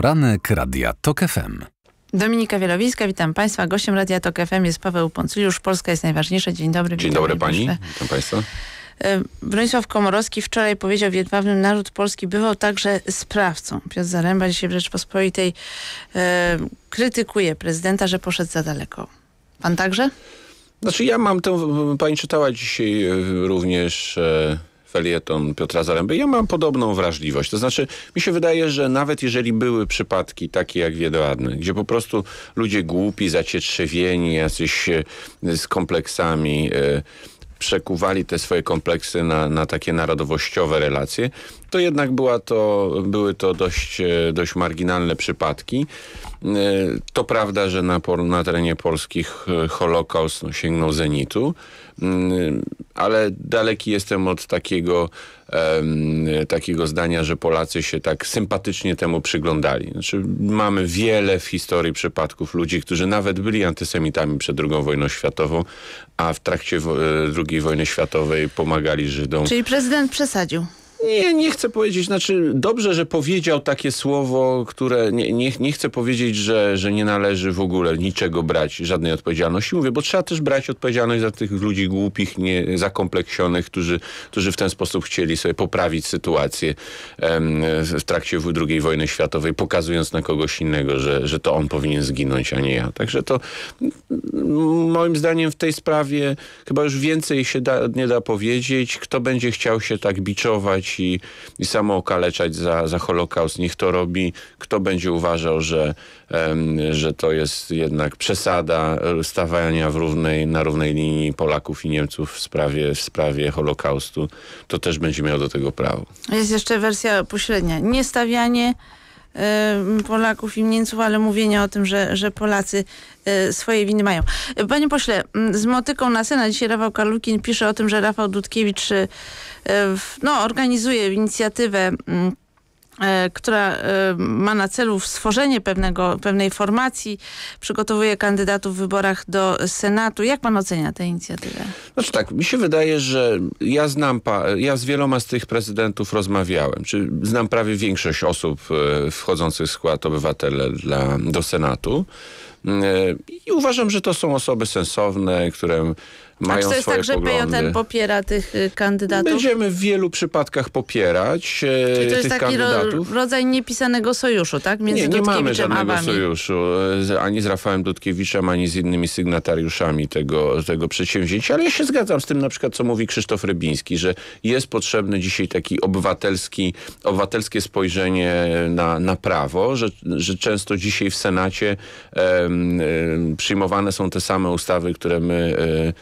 Poranek Radia TOK FM. Dominika Wielowińska, witam Państwa. Gościem Radia TOK FM jest Paweł Ponculiusz. Polska jest najważniejsza. Dzień dobry. Dzień dobry Pani. Witam Państwa. E, Bronisław Komorowski wczoraj powiedział w Jedwabnym Naród Polski bywał także sprawcą. Piotr Zaręba dzisiaj w Rzeczpospolitej e, krytykuje prezydenta, że poszedł za daleko. Pan także? Znaczy ja mam tę, Pani czytała dzisiaj e, również... E felieton Piotra Zaręby, ja mam podobną wrażliwość. To znaczy, mi się wydaje, że nawet jeżeli były przypadki takie jak Wiedeadny, gdzie po prostu ludzie głupi, zacietrzewieni, jacyś e, z kompleksami, e, przekuwali te swoje kompleksy na, na takie narodowościowe relacje, to jednak była to, były to dość, e, dość marginalne przypadki. To prawda, że na, na terenie polskich Holokaust no, sięgnął zenitu. Mm, ale daleki jestem od takiego, um, takiego zdania, że Polacy się tak sympatycznie temu przyglądali. Znaczy, mamy wiele w historii przypadków ludzi, którzy nawet byli antysemitami przed II wojną światową, a w trakcie e, II wojny światowej pomagali Żydom. Czyli prezydent przesadził. Nie, nie chcę powiedzieć, znaczy dobrze, że powiedział takie słowo, które nie, nie, nie chcę powiedzieć, że, że nie należy w ogóle niczego brać, żadnej odpowiedzialności. Mówię, bo trzeba też brać odpowiedzialność za tych ludzi głupich, nie, zakompleksionych, którzy, którzy w ten sposób chcieli sobie poprawić sytuację em, w trakcie II wojny światowej, pokazując na kogoś innego, że, że to on powinien zginąć, a nie ja. Także to moim zdaniem w tej sprawie chyba już więcej się da, nie da powiedzieć. Kto będzie chciał się tak biczować i, i samo okaleczać za, za Holokaust. Niech to robi. Kto będzie uważał, że, że to jest jednak przesada stawania w równej, na równej linii Polaków i Niemców w sprawie, w sprawie Holokaustu, to też będzie miał do tego prawo. Jest jeszcze wersja pośrednia. Niestawianie Polaków i Niemców, ale mówienie o tym, że, że Polacy e, swoje winy mają. Panie pośle, z motyką na Senat dzisiaj Rafał Karlukin pisze o tym, że Rafał Dudkiewicz e, no, organizuje inicjatywę E, która e, ma na celu stworzenie pewnego, pewnej formacji, przygotowuje kandydatów w wyborach do Senatu. Jak pan ocenia tę inicjatywę? Znaczy tak, mi się wydaje, że ja znam, ja z wieloma z tych prezydentów rozmawiałem, czy znam prawie większość osób e, wchodzących w skład obywatele dla, do Senatu. I uważam, że to są osoby sensowne, które mają czy to jest tak, że. PJN popiera tych y, kandydatów? Będziemy w wielu przypadkach popierać e, Czyli to jest taki ro, rodzaj niepisanego sojuszu, tak? Między nie, nie mamy żadnego sojuszu e, ani z Rafałem Dudkiewiczem, ani z innymi sygnatariuszami tego, tego przedsięwzięcia, ale ja się zgadzam z tym na przykład, co mówi Krzysztof Rybiński, że jest potrzebny dzisiaj taki obywatelski, obywatelskie spojrzenie na, na prawo, że, że często dzisiaj w Senacie przyjmowane są te same ustawy, które my e,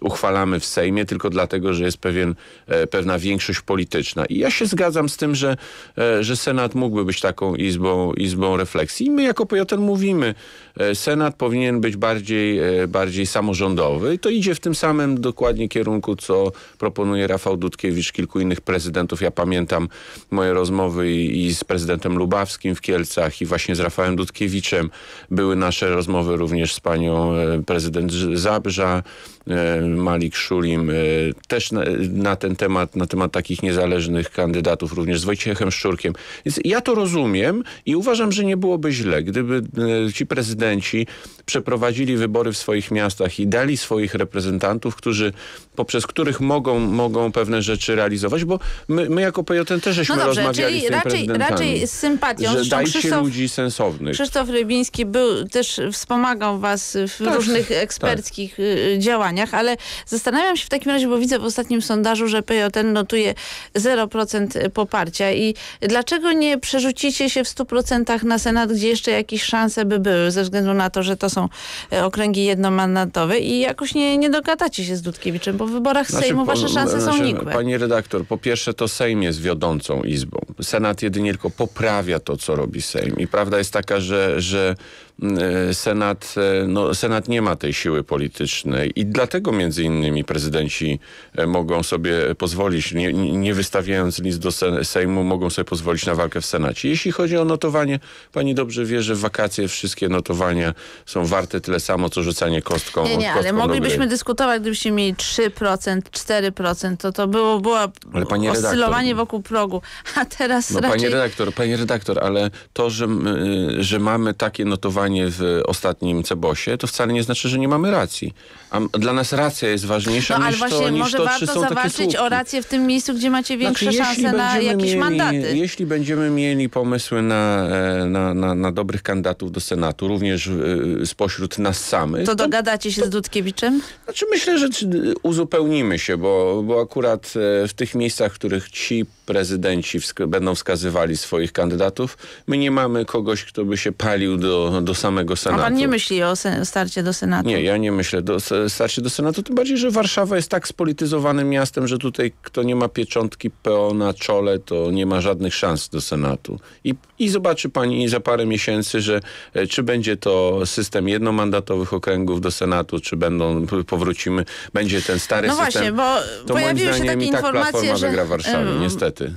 uchwalamy w Sejmie tylko dlatego, że jest pewien, e, pewna większość polityczna. I ja się zgadzam z tym, że, e, że Senat mógłby być taką izbą, izbą refleksji. I my jako PJN mówimy, e, Senat powinien być bardziej, bardziej samorządowy. I to idzie w tym samym dokładnie kierunku, co proponuje Rafał Dudkiewicz, kilku innych prezydentów. Ja pamiętam moje rozmowy i, i z prezydentem Lubawskim w Kielcach i właśnie z Rafałem Dudkiewiczem. Były nasze rozmowy również z panią prezydent Zabrza, e, Malik Szulim, e, też na, na, ten temat, na temat takich niezależnych kandydatów, również z Wojciechem Szczurkiem. Więc ja to rozumiem i uważam, że nie byłoby źle, gdyby e, ci prezydenci przeprowadzili wybory w swoich miastach i dali swoich reprezentantów, którzy, poprzez których mogą, mogą pewne rzeczy realizować, bo my, my jako PJN też żeśmy no dobrze, rozmawiali z tymi raczej. Raczej z sympatią. Że dajcie Krzysztof, ludzi sensownych. Krzysztof Rybiński był, też wspomagał was w tak, różnych eksperckich tak. działaniach, ale zastanawiam się w takim razie, bo widzę w ostatnim sondażu, że PJN notuje 0% poparcia i dlaczego nie przerzucicie się w 100% na Senat, gdzie jeszcze jakieś szanse by były, ze względu na to, że to są e, okręgi jednomandatowe i jakoś nie, nie dogadacie się z Dudkiewiczem, bo w wyborach znaczy, Sejmu wasze szanse znaczy, są nikłe. Pani redaktor, po pierwsze to Sejm jest wiodącą izbą. Senat jedynie tylko poprawia to, co robi Sejm. I prawda jest taka, że, że Senat, e, no, Senat nie ma tej siły politycznej i dlatego między innymi prezydenci e, mogą sobie pozwolić, nie, nie wystawiając list do Se- Sejmu, mogą sobie pozwolić na walkę w Senacie. Jeśli chodzi o notowanie, pani dobrze wie, że w wakacje wszystkie notowania są warte tyle samo, co rzucanie kostką. Nie, nie, ale kostką do moglibyśmy dyskutować, gdybyście mieli 3%, 4%, to to było, była Ale pani redaktor- oscylowanie wokół progu. A teraz No, raczej... Panie redaktor, panie redaktor, ale to, że, y, że mamy takie notowanie w ostatnim Cebosie, to wcale nie znaczy, że nie mamy racji. A dla nas racja jest ważniejsza No ale niż właśnie to, niż może to, czy warto są takie zawalczyć o rację w tym miejscu, gdzie macie większe Znaczy, szanse na jakieś mieli, mandaty. Jeśli będziemy mieli pomysły na, e, na, na, na dobrych kandydatów do Senatu, również e, spośród nas samych, To dogadacie się z Dudkiewiczem? Znaczy myślę, że uzupełnimy się, bo, bo akurat e, w tych miejscach, w których ci prezydenci wsk- będą wskazywali swoich kandydatów, my nie mamy kogoś, kto by się palił do, do samego A Senatu. pan nie myśli o starcie do Senatu? Nie, ja nie myślę. Do, starcie do Senatu, tym bardziej, że Warszawa jest tak spolityzowanym miastem, że tutaj kto nie ma pieczątki PO na czole, to nie ma żadnych szans do Senatu. I, i zobaczy pani za parę miesięcy, że e, czy będzie to system jednomandatowych okręgów do Senatu, czy będą, powrócimy, będzie ten stary No system. właśnie, bo to pojawiły się takie tak informacje, Platforma że... wygra w Warszawie, niestety.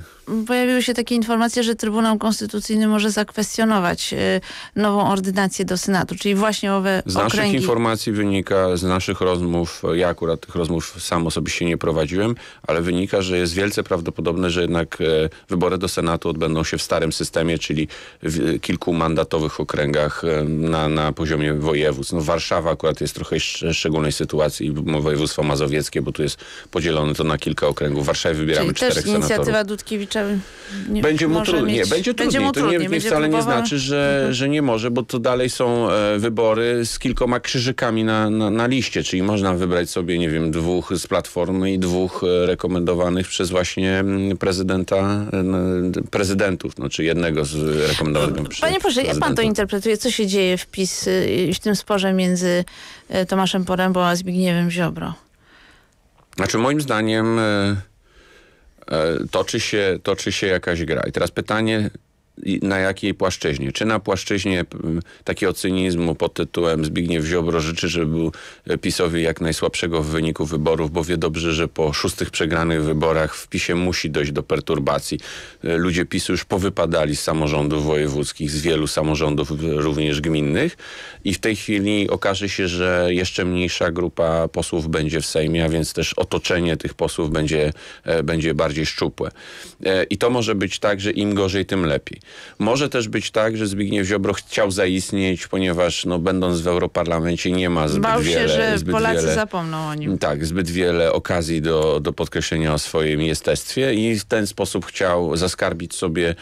Pojawiły się takie informacje, że Trybunał Konstytucyjny może zakwestionować e, nową ordynację do Senatu, czyli właśnie owe Z naszych okręgi. informacji wynika, z naszych rozmów, ja akurat tych rozmów sam osobiście nie prowadziłem, ale wynika, że jest wielce prawdopodobne, że jednak e, wybory do Senatu odbędą się w starym systemie, czyli w kilkumandatowych okręgach e, na, na poziomie województw. No, Warszawa akurat jest trochę szczególnej sytuacji, województwo mazowieckie, bo tu jest podzielone to na kilka okręgów. W Warszawie wybieramy Czyli też czterech inicjatywa senatorów. Dudkiewicza nie, Będzie mu trudniej. mieć- Będzie trudniej. mu to nie, nie będzie wcale nie znaczy, że, że nie może, bo to dalej są e, wybory z kilkoma krzyżykami na, na, na liście, czyli można wybrać sobie, nie wiem, dwóch z Platformy i dwóch e, rekomendowanych przez właśnie mm, prezydenta, e, prezydentów, no, czy jednego z rekomendowanych przez Panie pośle, jak pan to interpretuje? Co się dzieje w PiS y, w tym sporze między y, Tomaszem Porębą a Zbigniewem Ziobro? Znaczy moim zdaniem e, e, toczy, się, toczy się jakaś gra. I teraz pytanie, na jakiej płaszczyźnie? Czy na płaszczyźnie takiego cynizmu pod tytułem Zbigniew Ziobro życzy, żeby był e, PiSowi jak najsłabszego w wyniku wyborów, bo wie dobrze, że po szóstych przegranych wyborach w PiSie musi dojść do perturbacji. E, Ludzie PiSu już powypadali z samorządów wojewódzkich, z wielu samorządów również gminnych i w tej chwili okaże się, że jeszcze mniejsza grupa posłów będzie w Sejmie, a więc też otoczenie tych posłów będzie, e, będzie bardziej szczupłe. I to może być tak, że im gorzej, tym lepiej. Może też być tak, że Zbigniew Ziobro chciał zaistnieć, ponieważ no, będąc w Europarlamencie nie ma zbyt Bał wiele... się, że Polacy wiele, zapomną o nim. tak, zbyt wiele okazji do, do podkreślenia o swoim jestestwie i w ten sposób chciał zaskarbić sobie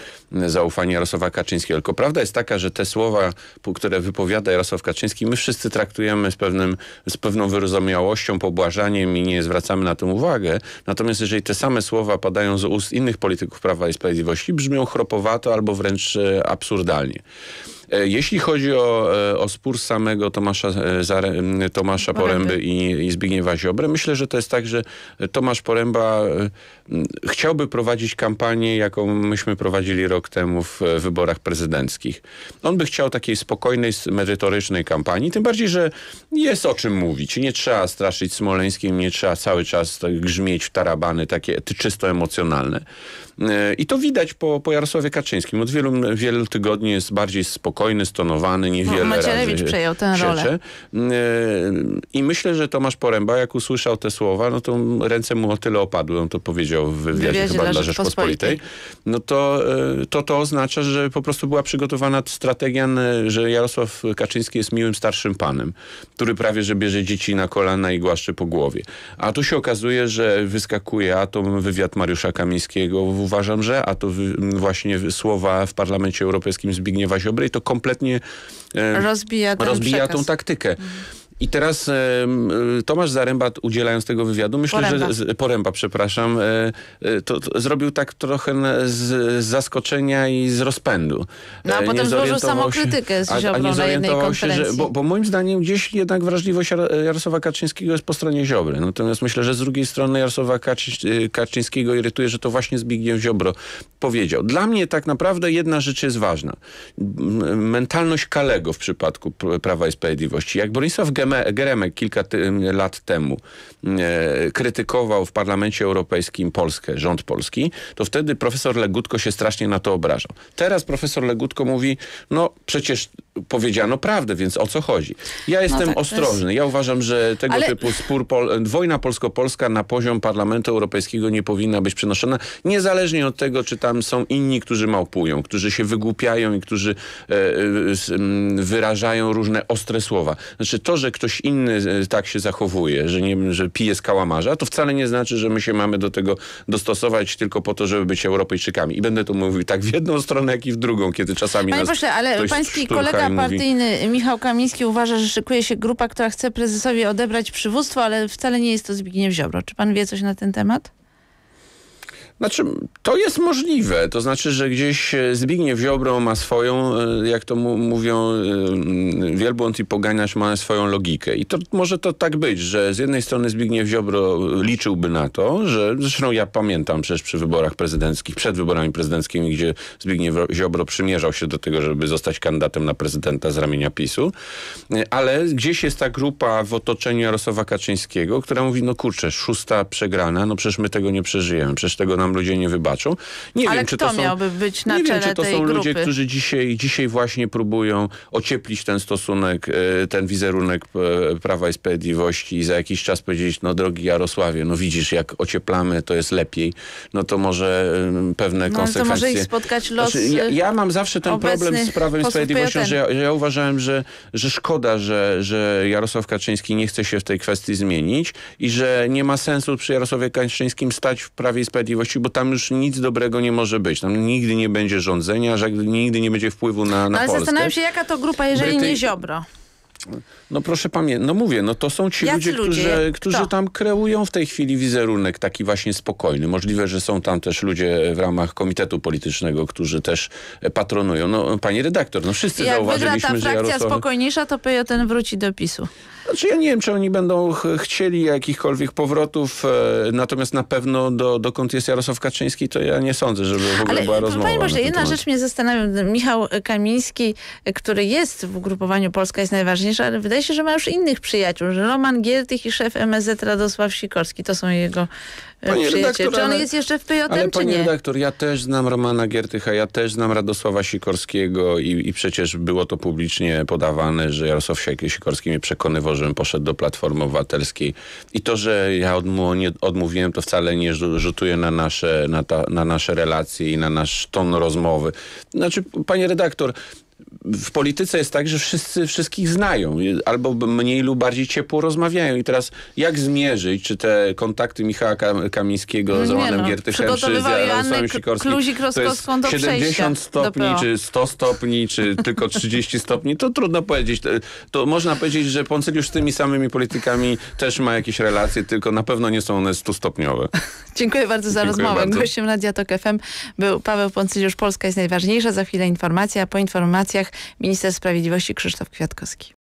zaufanie Jarosława Kaczyńskiego. Tylko prawda jest taka, że te słowa, które wypowiada Jarosław Kaczyński, my wszyscy traktujemy z, pewnym, z pewną wyrozumiałością, pobłażaniem i nie zwracamy na to uwagę. Natomiast jeżeli te same słowa padają z ust innych polityków Prawa i Sprawiedliwości, brzmią chropowato albo wręcz e, absurdalnie. E, Jeśli chodzi o, e, o spór samego Tomasza, e, Zare, Tomasza Poręby. Poręby i, i Zbigniewa Ziobry, myślę, że to jest tak, że Tomasz Poręba chciałby prowadzić kampanię, jaką myśmy prowadzili rok temu w wyborach prezydenckich. On by chciał takiej spokojnej, merytorycznej kampanii, tym bardziej, że jest o czym mówić. Nie trzeba straszyć Smoleńskim, nie trzeba cały czas tak grzmieć w tarabany, takie czysto emocjonalne. I to widać po, po Jarosławie Kaczyńskim. Od wielu, wielu tygodni jest bardziej spokojny, stonowany, niewiele No, Macierewicz razy przejął tę rolę. E, I myślę, że Tomasz Poręba, jak usłyszał te słowa, no to ręce mu o tyle opadły, on to powiedział w wywiadzie, wywiadzie chyba dla Rzeczpospolitej. No to, e, to to oznacza, że po prostu była przygotowana strategia, że Jarosław Kaczyński jest miłym starszym panem, który prawie, że bierze dzieci na kolana i głaszczy po głowie. A tu się okazuje, że wyskakuje a to wywiad Mariusza Kamińskiego, uważam, że, a to właśnie słowa w Parlamencie Europejskim Zbigniewa Ziobry to kompletnie e, Rozbija rozbija przekaz. tą taktykę. I teraz e, Tomasz Zarębat udzielając tego wywiadu, myślę, Poręba. że z, Poręba, przepraszam, e, e, to, to zrobił tak trochę z, zaskoczenia i z rozpędu. No, a E, potem złożył samokrytykę z nie na jednej zorientował się, że, konferencji. bo, bo moim zdaniem gdzieś jednak wrażliwość Jar- Jarosława Kaczyńskiego jest po stronie Ziobry. Natomiast myślę, że z drugiej strony Jarosława Kaczy, Kaczyńskiego irytuje, że to właśnie Zbigniew Ziobro powiedział. Dla mnie tak naprawdę jedna rzecz jest ważna. Mentalność Kalego w przypadku Prawa i Sprawiedliwości. Jak Bronisław Geremek kilka lat temu e, krytykował w Parlamencie Europejskim Polskę, rząd polski, to wtedy profesor Legutko się strasznie na to obrażał. Teraz profesor Legutko mówi, no przecież powiedziano prawdę, więc o co chodzi? Ja jestem tak, to ostrożny. Ja uważam, że tego Ale- typu spór, pol, wojna polsko-polska na poziom Parlamentu Europejskiego nie powinna być przenoszona, niezależnie od tego, czy tam są inni, którzy małpują, którzy się wygłupiają i którzy e, e, wyrażają różne ostre słowa. Znaczy to, że ktoś inny e, tak się zachowuje, że, nie, że pije z kałamarza, to wcale nie znaczy, że my się mamy do tego dostosować tylko po to, żeby być Europejczykami. I będę to mówił tak w jedną stronę, jak i w drugą, kiedy czasami Panie nas pośle, ale pański kolega partyjny Michał Kamiński uważa, że szykuje się grupa, która chce prezesowi odebrać przywództwo, ale wcale nie jest to Zbigniew Ziobro. Czy pan wie coś na ten temat? Znaczy, to jest możliwe. To znaczy, że gdzieś e, Zbigniew Ziobro ma swoją, e, jak to mówią, e, wielbłąd i poganiacz ma swoją logikę. I to może to tak być, że z jednej strony Zbigniew Ziobro liczyłby na to, że zresztą ja pamiętam przecież przy wyborach prezydenckich, przed wyborami prezydenckimi, gdzie Zbigniew Ziobro przymierzał się do tego, żeby zostać kandydatem na prezydenta z ramienia PiSu, ale gdzieś jest ta grupa w otoczeniu Jarosława Kaczyńskiego, która mówi, no kurczę, szósta przegrana, no przecież my tego nie przeżyjemy, przecież tego nam ludzie nie wybaczą. Nie ale wiem, czy to są, miałby być na nie wiem, czy to są grupy? ludzie, którzy dzisiaj, dzisiaj właśnie próbują ocieplić ten stosunek, e, ten wizerunek e, Prawa i Sprawiedliwości i za jakiś czas powiedzieć, no drogi Jarosławie, no widzisz, jak ocieplamy, to jest lepiej, no to może e, pewne No, ale to konsekwencje... może ich spotkać los Znaczy, ja, ja mam zawsze ten problem z Prawem i Sprawiedliwością, że ja, że ja uważałem, że, że szkoda, że, że Jarosław Kaczyński nie chce się w tej kwestii zmienić i że nie ma sensu przy Jarosławie Kaczyńskim stać w Prawie i Sprawiedliwości, bo tam już nic dobrego nie może być. Tam nigdy nie będzie rządzenia, że nigdy nie będzie wpływu na, na ale Polskę. zastanawiam się, jaka to grupa, jeżeli Bryty- nie Ziobro. No proszę pamiętać, no mówię, no to są ci Jacy ludzie, ludzie? którzy, którzy tam kreują w tej chwili wizerunek taki właśnie spokojny. Możliwe, że są tam też ludzie w ramach komitetu politycznego, którzy też patronują. No panie redaktor, no wszyscy Jak wygra ta zauważyliśmy, frakcja Jarosław... spokojniejsza, to PJN wróci do PiSu. Znaczy ja nie wiem, czy oni będą ch chcieli jakichkolwiek powrotów, e, natomiast na pewno do, dokąd jest Jarosław Kaczyński, to ja nie sądzę, żeby w ogóle Ale była rozmowa panie ten jedna temat. rzecz mnie zastanawia. Michał Kamiński, który jest w ugrupowaniu Polska jest ale wydaje się, że ma już innych przyjaciół, że Roman Giertych i szef MSZ Radosław Sikorski to są jego e, Panie przyjaciele. Czy on ale- jest jeszcze w PJN, Ale czy panie nie? redaktor, ja też znam Romana Giertycha, ja też znam Radosława Sikorskiego i, i przecież było to publicznie podawane, że Jarosław Sik- Sikorski mnie przekonywał, żebym poszedł do Platformy Obywatelskiej. I to, że ja odmu nie odmówiłem, to wcale nie rzu- rzutuje na nasze, na, ta, na nasze relacje i na nasz ton rozmowy. Znaczy, panie redaktor, w polityce jest tak, że wszyscy wszystkich znają, albo mniej lub bardziej ciepło rozmawiają. I teraz jak zmierzyć, czy te kontakty Michała Ka- Kamińskiego z Nie Romanem no, Giertychem, czy z Jarosławem Sikorskim, to jest przejścia 70 do stopni, czy 100 stopni, czy tylko 30 stopni, to trudno powiedzieć. To, można powiedzieć, że Poncyliusz z tymi samymi politykami też ma jakieś relacje, tylko na pewno nie są one 100 stopniowe. Dziękuję bardzo za Dziękuję rozmowę. bardzo. Gościem Radia Tok FM był Paweł Poncyliusz. Polska jest najważniejsza. Za chwilę informacja, po informacjach minister sprawiedliwości Krzysztof Kwiatkowski.